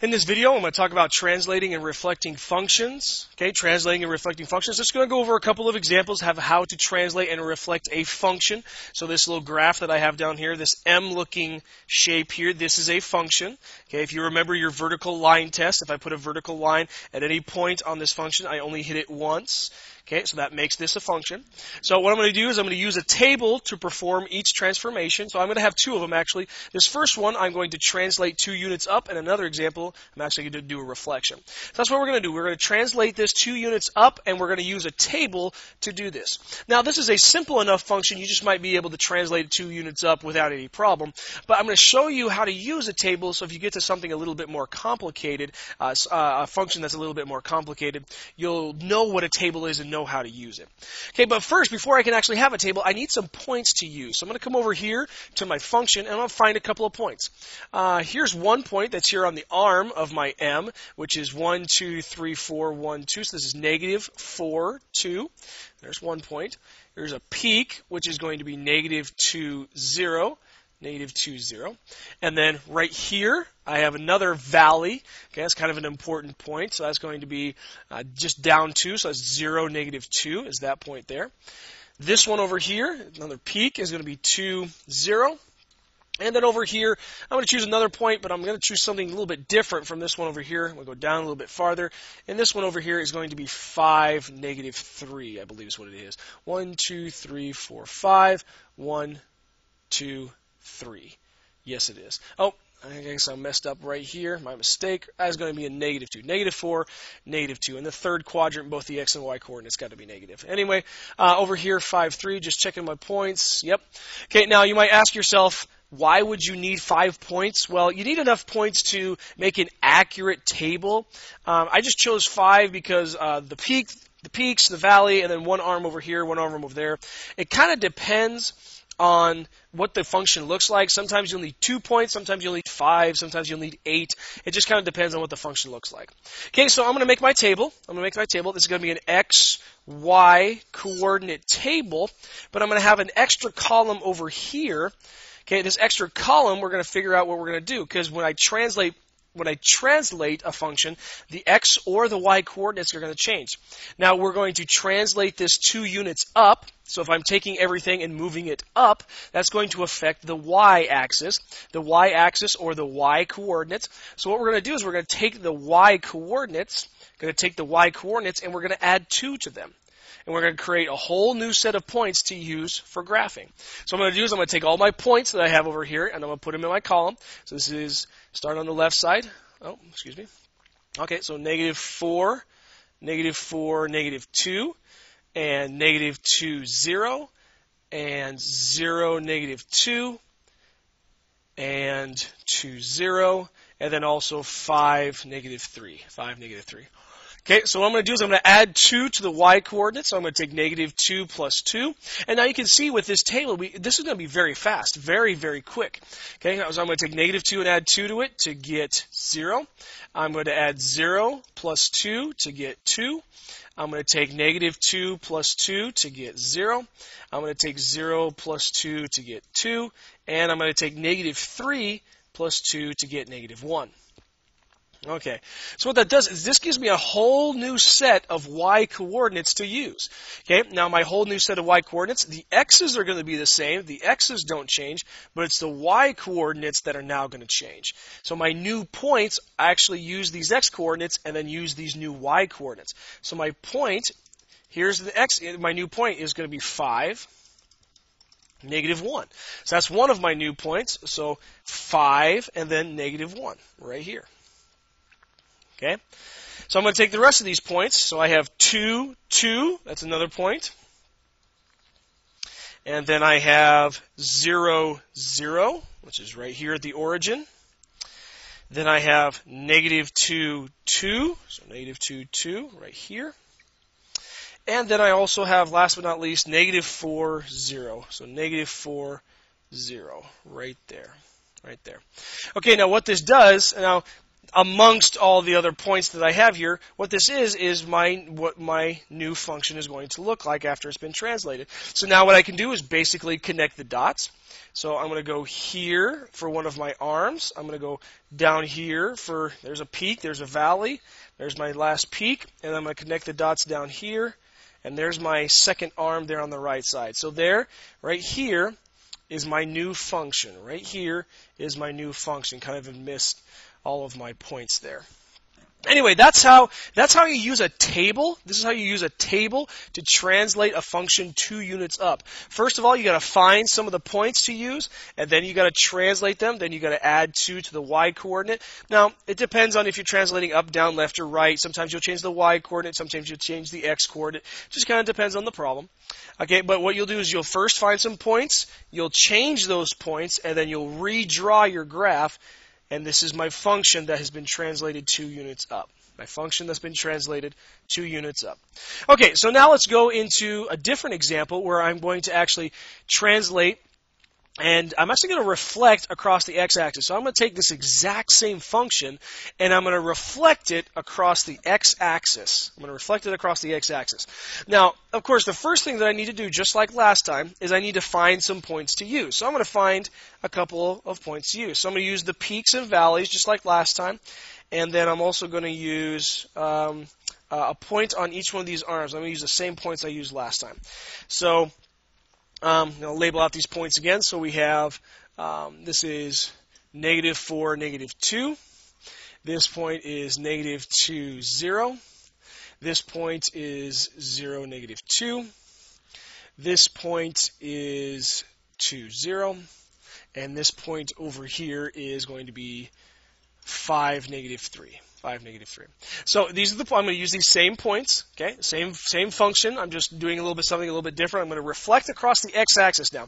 In this video, I'm going to talk about translating and reflecting functions. Okay, translating and reflecting functions. Just going to go over a couple of examples of how to translate and reflect a function. So this little graph that I have down here, this M-looking shape here, this is a function. Okay, if you remember your vertical line test, if I put a vertical line at any point on this function, I only hit it once. Okay, so that makes this a function. So what I'm going to do is I'm going to use a table to perform each transformation. So I'm going to have two of them actually. This first one I'm going to translate two units up, and another example I'm actually going to do a reflection. So that's what we're going to do. We're going to translate this two units up, and we're going to use a table to do this. Now this is a simple enough function you just might be able to translate two units up without any problem. But I'm going to show you how to use a table. So if you get to something a little bit more complicated, uh, uh a function that's a little bit more complicated, you'll know what a table is and know how to use it. Okay, but first, before I can actually have a table, I need some points to use. So I'm going to come over here to my function and I'll find a couple of points. Uh, here's one point that's here on the arm of my m, which is 1, 2, 3, 4, 1, 2. So this is negative 4, 2. There's one point. There's a peak, which is going to be negative 2, 0 negative 2, 0. And then right here, I have another valley. Okay, that's kind of an important point. So that's going to be uh, just down 2. So that's 0, negative 2 is that point there. This one over here, another peak, is going to be 2, 0. And then over here, I'm going to choose another point, but I'm going to choose something a little bit different from this one over here. I'm going to go down a little bit farther. And this one over here is going to be 5, negative 3, I believe is what it is. 1, 2, 3, 4, 5. 1, 2, 3. Yes, it is. Oh, I guess I messed up right here. My mistake. That's going to be a negative 2. Negative 4, negative 2. In the third quadrant, both the x and y coordinates got to be negative. Anyway, uh, over here, 5, 3. Just checking my points. Yep. Okay, now you might ask yourself, why would you need five points? Well, you need enough points to make an accurate table. Um, I just chose five because uh, the peak, the peaks, the valley, and then one arm over here, one arm over there. It kind of depends on what the function looks like. Sometimes you'll need two points, sometimes you'll need five, sometimes you'll need eight. It just kind of depends on what the function looks like. Okay, so I'm going to make my table. I'm going to make my table. This is going to be an x, y coordinate table, but I'm going to have an extra column over here. Okay, this extra column, we're going to figure out what we're going to do because when I translate when I translate a function, the x or the y coordinates are going to change. Now we're going to translate this two units up. So if I'm taking everything and moving it up, that's going to affect the y-axis, the y-axis or the y coordinates. So what we're going to do is we're going to take the y coordinates, going to take the y coordinates, and we're going to add 2 to them and we're going to create a whole new set of points to use for graphing. So what I'm going to do is I'm going to take all my points that I have over here and I'm going to put them in my column. So this is start on the left side. Oh, excuse me. Okay, so negative 4, negative 4, negative 2, and negative 2, 0, and 0, negative 2, and 2, 0, and then also 5, negative 3. 5, negative 3. Okay, so what I'm going to do is I'm going to add 2 to the y coordinate, So I'm going to take negative 2 plus 2. And now you can see with this table, we, this is going to be very fast, very, very quick. Okay, so I'm going to take negative 2 and add 2 to it to get 0. I'm going to add 0 plus 2 to get 2. I'm going to take negative 2 plus 2 to get 0. I'm going to take 0 plus 2 to get 2. And I'm going to take negative 3 plus 2 to get negative 1. Okay, so what that does is this gives me a whole new set of y coordinates to use. Okay, now my whole new set of y coordinates, the x's are going to be the same, the x's don't change, but it's the y coordinates that are now going to change. So my new points, I actually use these x coordinates and then use these new y coordinates. So my point, here's the x, eh, my new point is going to be 5, negative 1. So that's one of my new points, so 5 and then negative 1 right here. Okay? So I'm going to take the rest of these points. So I have 2, 2. That's another point. And then I have 0, 0, which is right here at the origin. Then I have negative 2, 2. So negative 2, 2 right here. And then I also have, last but not least, negative 4, 0. So negative 4, 0 right there. Right there. Okay, now what this does, now amongst all the other points that I have here, what this is is my what my new function is going to look like after it's been translated. So now what I can do is basically connect the dots. So I'm going to go here for one of my arms. I'm going to go down here for there's a peak, there's a valley, there's my last peak, and I'm going to connect the dots down here. And there's my second arm there on the right side. So there, right here, is my new function. Right here is my new function. Kind of missed all of my points there. Anyway, that's how that's how you use a table. This is how you use a table to translate a function two units up. First of all, you got to find some of the points to use, and then you got to translate them. Then you got to add two to the y coordinate. Now, it depends on if you're translating up, down, left, or right. Sometimes you'll change the y coordinate. Sometimes you'll change the x coordinate. Just kind of depends on the problem. Okay, but what you'll do is you'll first find some points, you'll change those points, and then you'll redraw your graph and this is my function that has been translated two units up. My function that's been translated two units up. Okay, so now let's go into a different example where I'm going to actually translate and I'm actually going to reflect across the x-axis. So I'm going to take this exact same function and I'm going to reflect it across the x-axis. I'm going to reflect it across the x-axis. Now, of course, the first thing that I need to do, just like last time, is I need to find some points to use. So I'm going to find a couple of points to use. So I'm going to use the peaks and valleys, just like last time. And then I'm also going to use um, a point on each one of these arms. I'm going to use the same points I used last time. So um, I'll label out these points again. So we have um, this is negative 4, negative 2. This point is negative 2, 0. This point is 0, negative 2. This point is 2, 0. And this point over here is going to be 5, negative 3. 5, negative 3. So these are the, I'm going to use these same points, okay, same, same function. I'm just doing a little bit something a little bit different. I'm going to reflect across the x-axis now.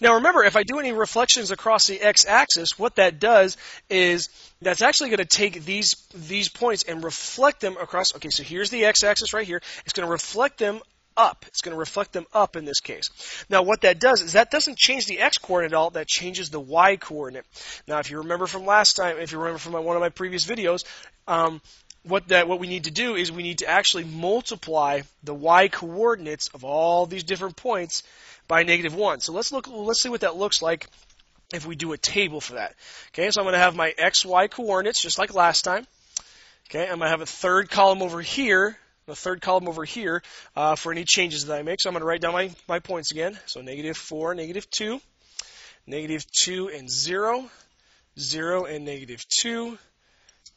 Now remember, if I do any reflections across the x-axis, what that does is that's actually going to take these, these points and reflect them across, okay, so here's the x-axis right here. It's going to reflect them up. It's going to reflect them up in this case. Now, what that does is that doesn't change the x coordinate at all. That changes the y coordinate. Now, if you remember from last time, if you remember from my, one of my previous videos, um, what that what we need to do is we need to actually multiply the y coordinates of all these different points by negative one. So let's look. Let's see what that looks like if we do a table for that. Okay, so I'm going to have my x y coordinates just like last time. Okay, I'm going to have a third column over here the third column over here uh, for any changes that I make. So I'm going to write down my, my points again. So negative 4, negative 2, negative 2 and 0, 0 and negative 2,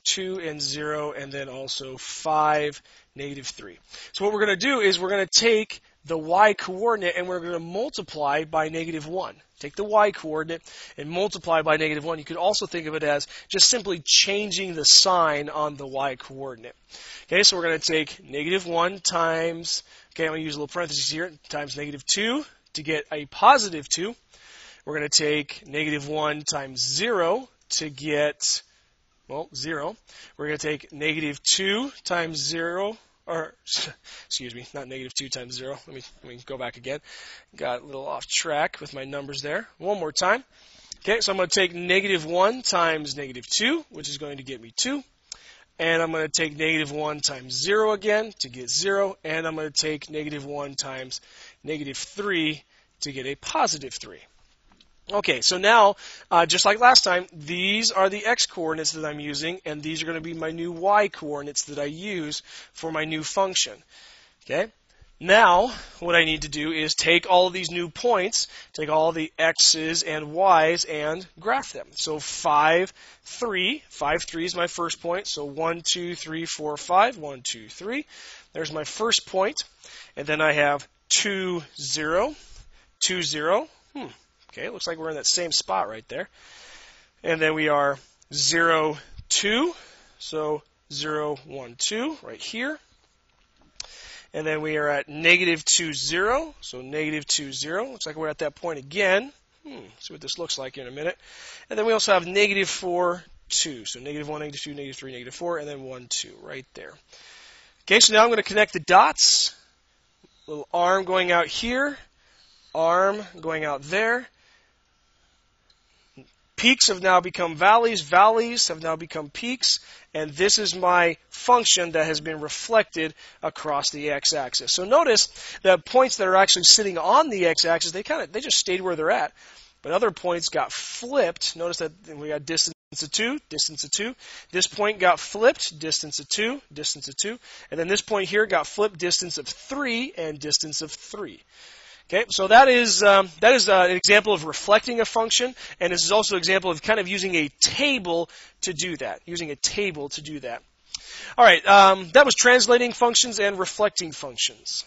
2 and 0, and then also 5, negative 3. So what we're going to do is we're going to take the y coordinate and we're going to multiply by negative 1. Take the y coordinate and multiply by negative 1. You could also think of it as just simply changing the sign on the y coordinate. Okay, so we're going to take negative 1 times, okay, I'm going to use a little parenthesis here, times negative 2 to get a positive 2. We're going to take negative 1 times 0 to get, well, 0. We're going to take negative 2 times 0 or excuse me, not negative 2 times 0. Let me, let me go back again. Got a little off track with my numbers there. One more time. Okay, so I'm going to take negative 1 times negative 2, which is going to get me 2. And I'm going to take negative 1 times 0 again to get 0. And I'm going to take negative 1 times negative 3 to get a positive 3. Okay, so now, uh, just like last time, these are the x coordinates that I'm using, and these are going to be my new y coordinates that I use for my new function. Okay, now what I need to do is take all of these new points, take all the x's and y's, and graph them. So 5, 3, 5, 3 is my first point. So 1, 2, 3, 4, 5, 1, 2, 3. There's my first point. And then I have 2, 0, 2, 0. Hmm. Okay, looks like we're in that same spot right there. And then we are 0, 2. So 0, 1, 2 right here. And then we are at negative 2, 0. So negative 2, 0. Looks like we're at that point again. Hmm, see what this looks like in a minute. And then we also have negative 4, 2. So negative 1, negative 2, negative 3, negative 4, and then 1, 2 right there. Okay, so now I'm going to connect the dots. Little arm going out here, arm going out there, Peaks have now become valleys, valleys have now become peaks, and this is my function that has been reflected across the x-axis. So notice that points that are actually sitting on the x-axis, they kind of they just stayed where they're at. But other points got flipped. Notice that we got distance of 2, distance of 2. This point got flipped, distance of 2, distance of 2. And then this point here got flipped, distance of 3, and distance of 3. Okay, so that is um, that is uh, an example of reflecting a function, and this is also an example of kind of using a table to do that. Using a table to do that. All right, um, that was translating functions and reflecting functions.